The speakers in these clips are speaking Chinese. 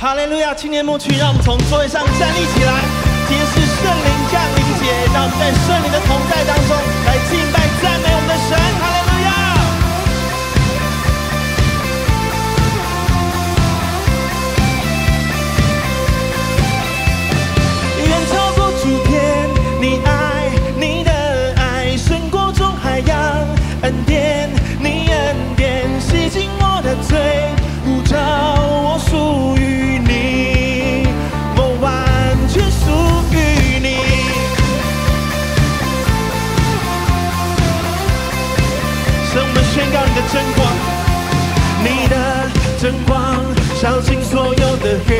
哈利路亚，青年牧区，让我们从座位上站立起来。今天是圣灵降临节，让我们在圣灵的同在当中来敬拜。真光你的真光烧尽所有的黑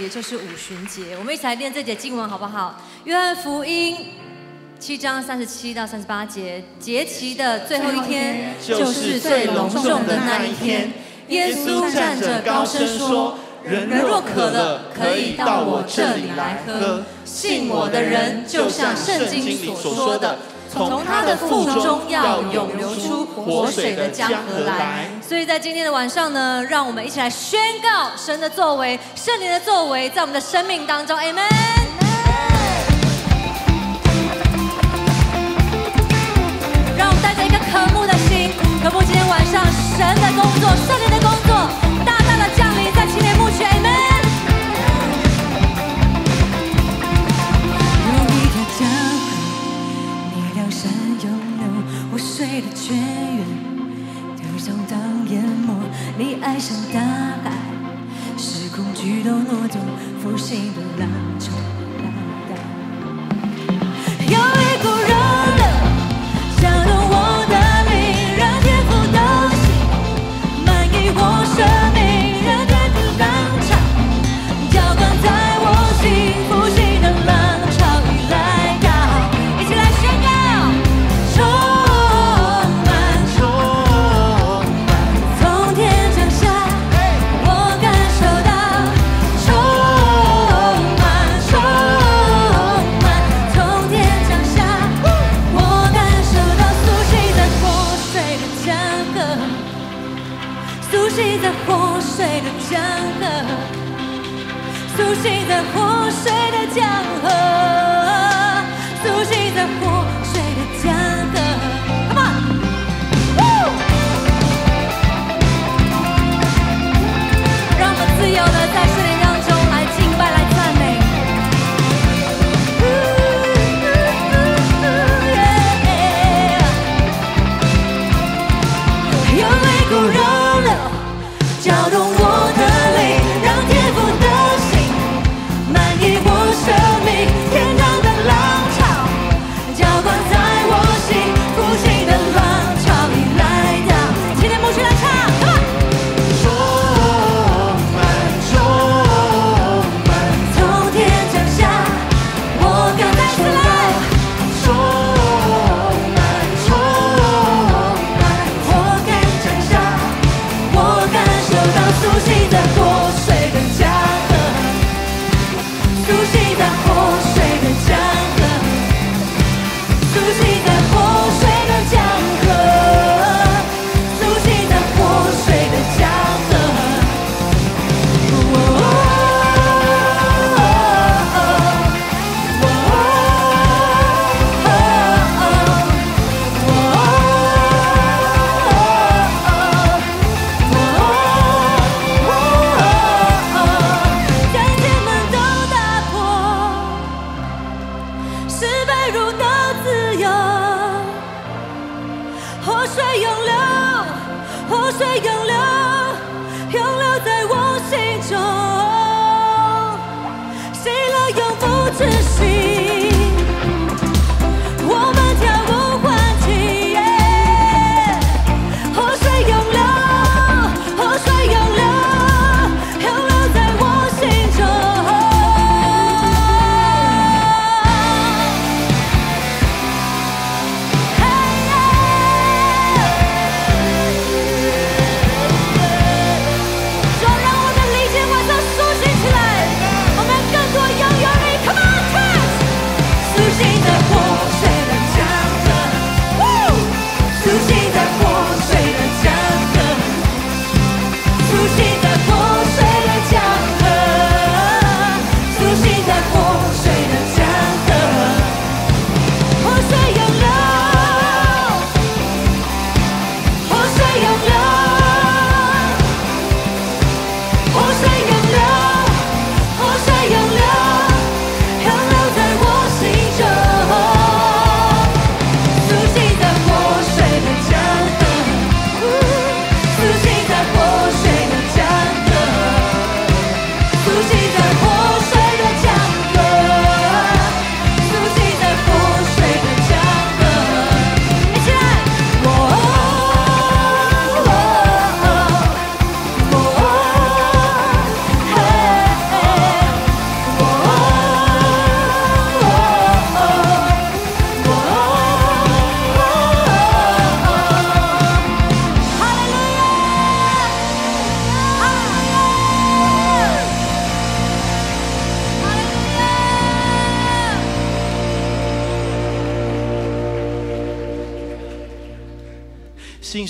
也就是五旬节，我们一起来念这节经文好不好？约翰福音七章三十七到三十八节，节期的最后一天，就是最隆重的那一天。耶稣站着高声说：“人若渴了，可以到我这里来喝。信我的人，就像圣经所说的。”从他的腹中要涌流出活水的江河来。所以在今天的晚上呢，让我们一起来宣告神的作为、圣灵的作为，在我们的生命当中，Amen。让我们带着一个渴慕的心，渴慕今天晚上神的工作、圣灵的工作，流，活水的泉源，流向当淹没。你爱上大海，时空举动挪动，复兴的浪潮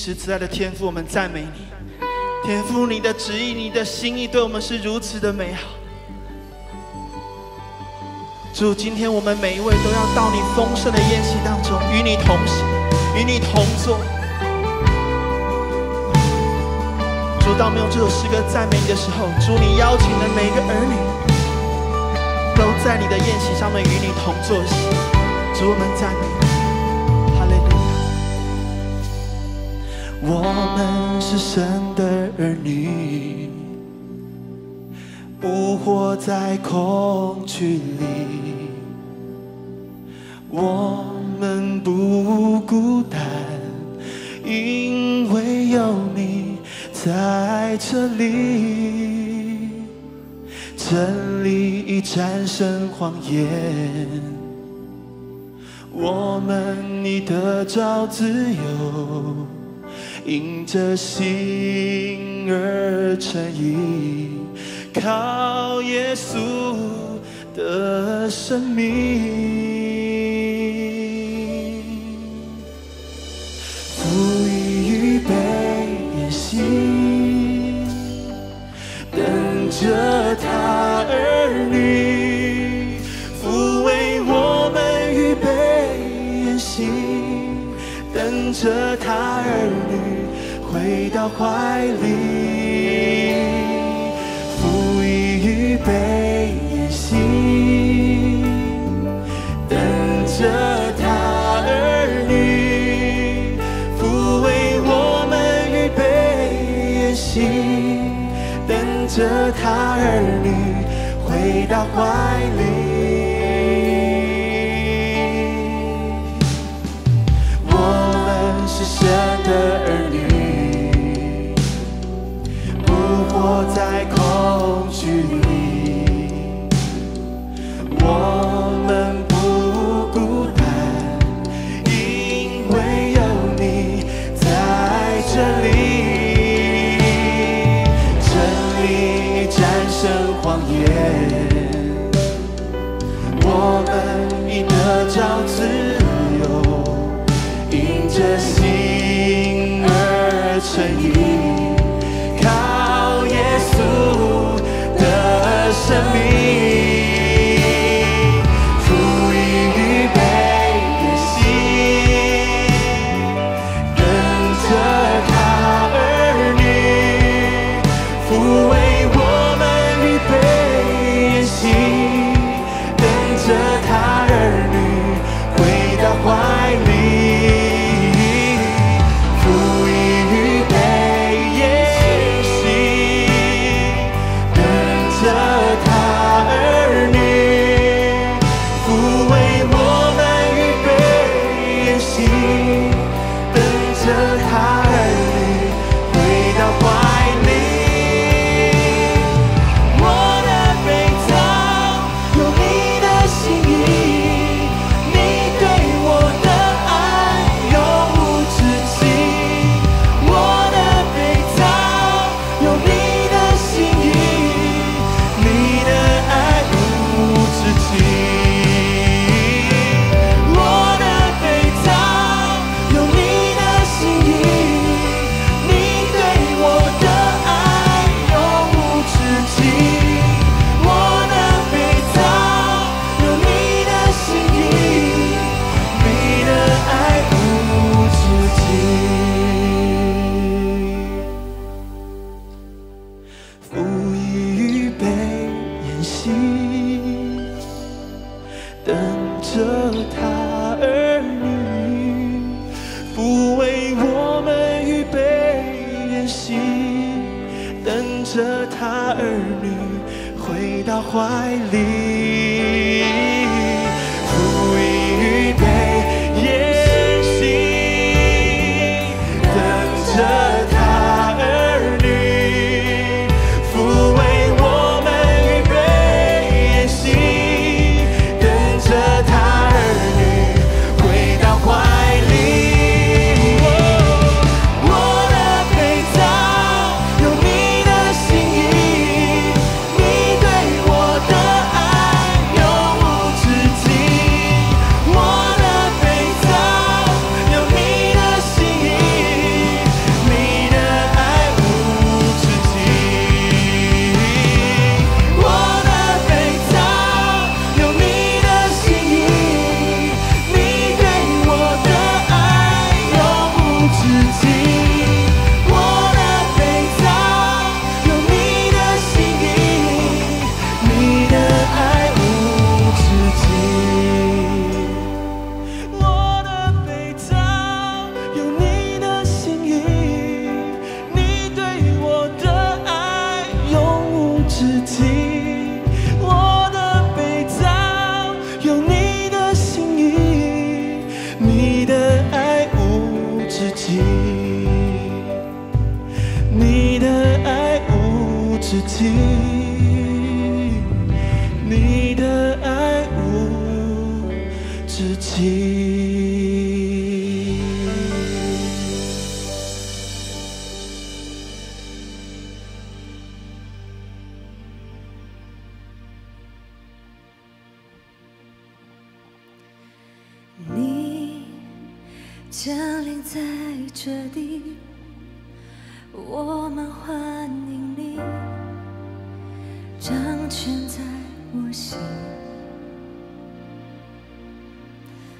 实慈爱的天父，我们赞美你。天父，你的旨意、你的心意对我们是如此的美好。主，今天我们每一位都要到你丰盛的宴席当中，与你同行，与你同坐。主，当我们用这首诗歌赞美你的时候，主，你邀请的每一个儿女，都在你的宴席上面与你同坐席。主，我们赞美我们是神的儿女，不活在恐惧里。我们不孤单，因为有你在这里。真理已战胜谎言。我们已得着自由，因着心而成义，靠耶稣的生命。着他儿女回到怀里。父已预备筵席，等着他儿女，父为我们预备筵席，等着他儿女回到怀里。着心而成义，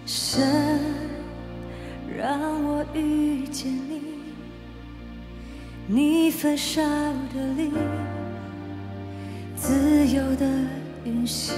神让我遇见你，你焚烧的灵，自由的运行。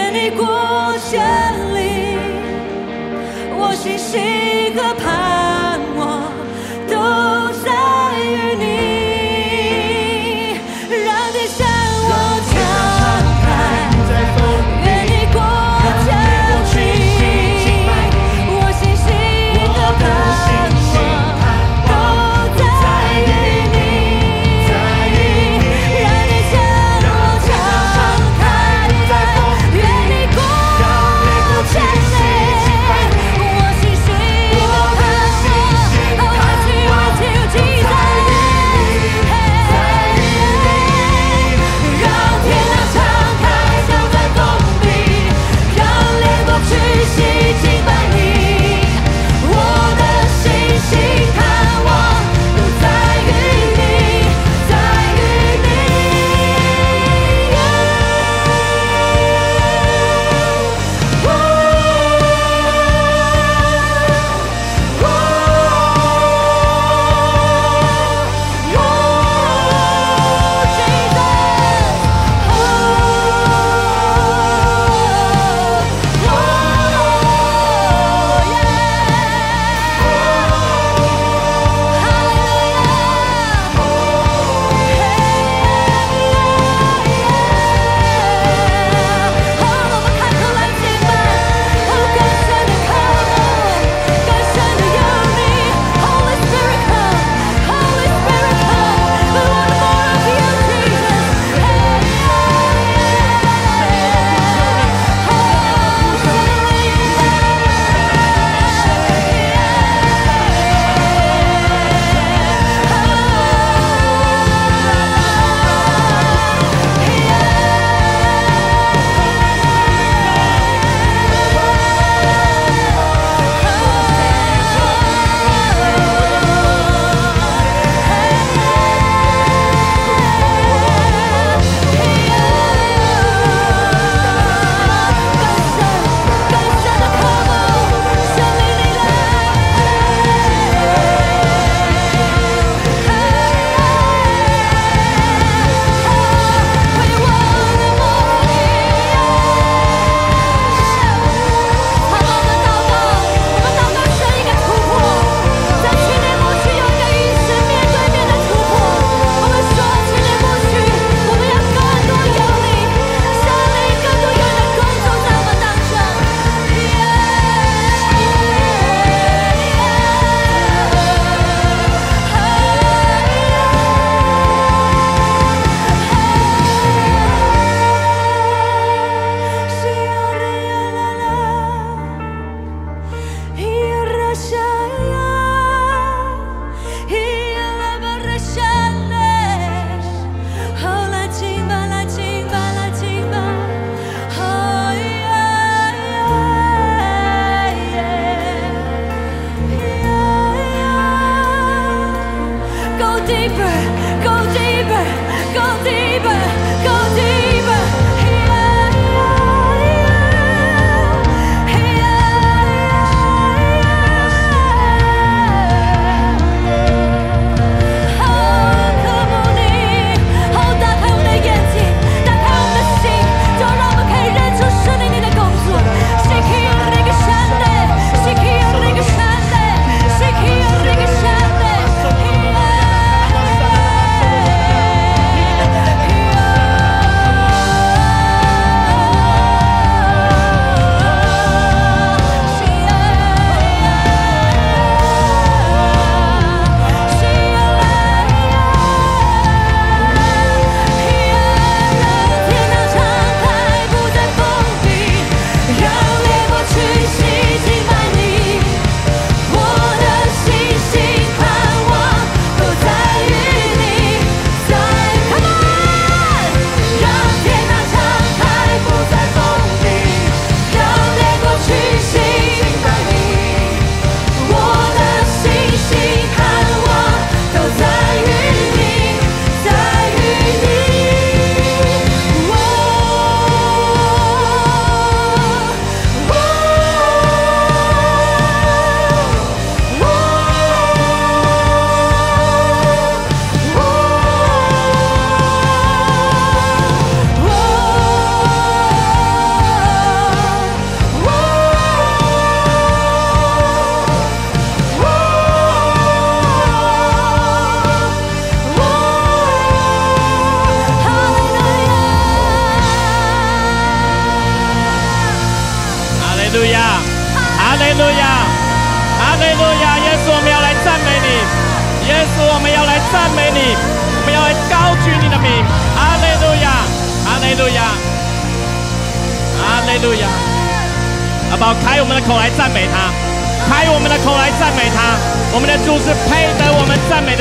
在你过山里，我心系河畔。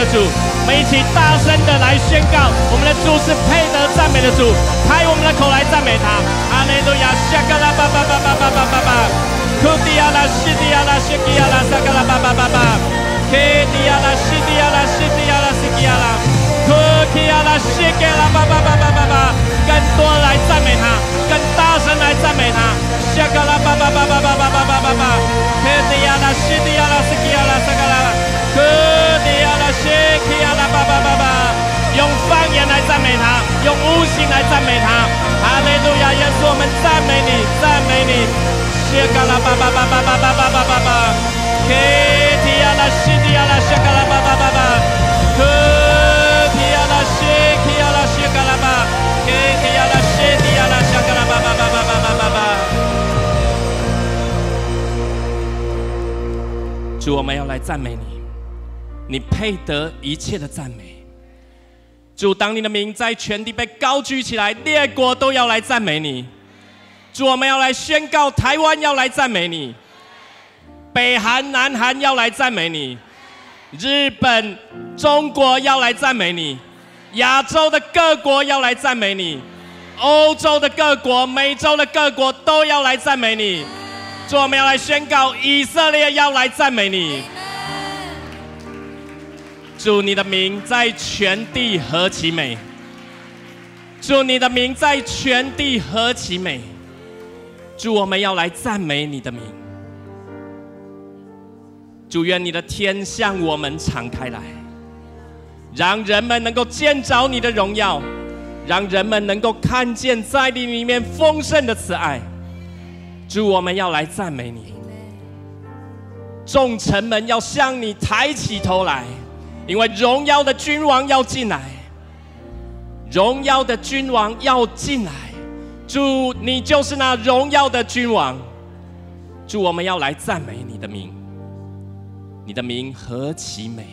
主，我们一起大声的来宣告，我们的主是配得赞美的主，拍我们的口来赞美他。阿门！路亚谢格拉巴巴巴巴巴巴巴巴，库迪亚拉西迪亚拉西迪亚拉萨格拉巴巴巴巴，基迪亚拉西迪亚拉西迪亚拉西迪亚拉，库迪亚拉谢格拉巴巴巴巴巴巴，更多来赞美他，更大声来赞美他。谢格拉巴巴巴巴巴巴巴巴巴巴，基迪亚拉西迪亚拉西。赞美他，用悟性来赞美他。哈利路亚，耶稣，我们赞美你，赞美你。shaka la ba ba ba ba ba ba ba ba ba k di ala shi 阿拉谢卡拉巴巴巴巴，可提阿拉谢提阿拉谢卡拉巴，可提阿拉谢提阿拉谢卡拉巴巴巴巴巴巴巴。主，我们要来赞美你，你配得一切的赞美。主，当你的名在全地被高举起来，列国都要来赞美你。主，我们要来宣告，台湾要来赞美你，北韩、南韩要来赞美你。日本、中国要来赞美你，亚洲的各国要来赞美你，欧洲的各国、美洲的各国都要来赞美你。主，我们要来宣告，以色列要来赞美你。祝你的名在全地何其美！祝你的名在全地何其美！祝我们要来赞美你的名。祝愿你的天向我们敞开来，让人们能够见着你的荣耀，让人们能够看见在你里面丰盛的慈爱。祝我们要来赞美你，众臣们要向你抬起头来，因为荣耀的君王要进来，荣耀的君王要进来。祝你就是那荣耀的君王。祝我们要来赞美你的名。你的名何其美！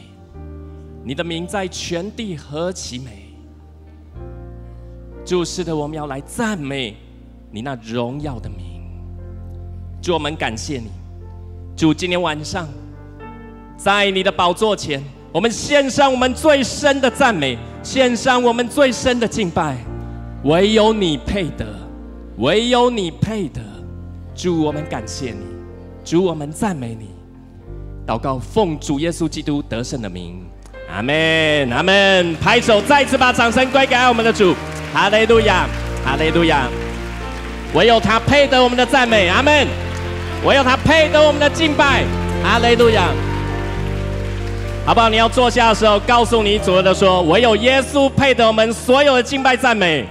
你的名在全地何其美！主是的，我们要来赞美你那荣耀的名。主，我们感谢你。主，今天晚上在你的宝座前，我们献上我们最深的赞美，献上我们最深的敬拜。唯有你配得，唯有你配得。主，我们感谢你。主，我们赞美你。祷告，奉主耶稣基督得胜的名，阿门，阿门。拍手，再次把掌声归给我们的主，哈利路亚，哈利路亚。唯有他配得我们的赞美，阿门。唯有他配得我们的敬拜，哈利路亚。好不好？你要坐下的时候，告诉你左右的说，唯有耶稣配得我们所有的敬拜赞美。